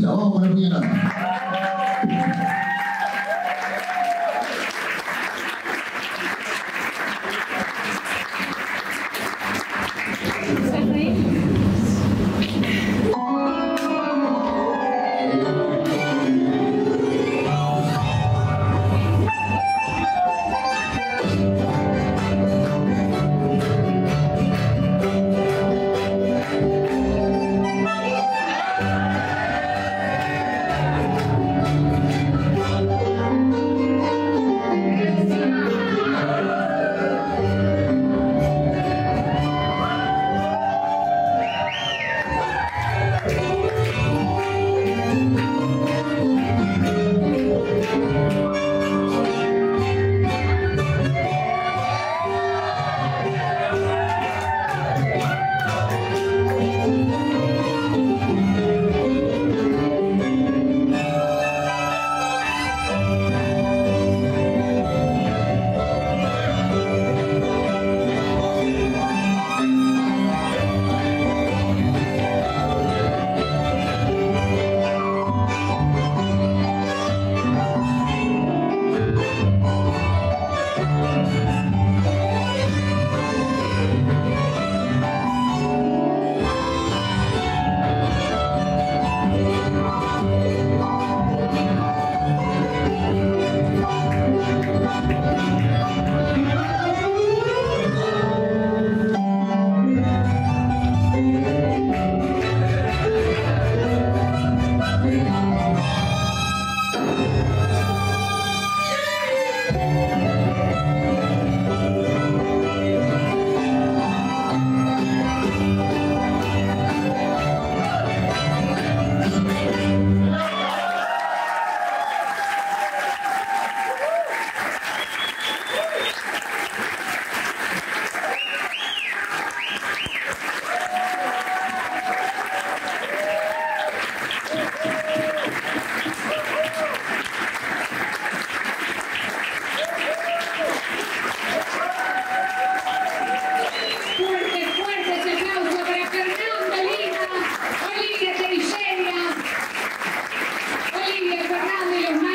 Jawab mana punya dah? Sorry. you.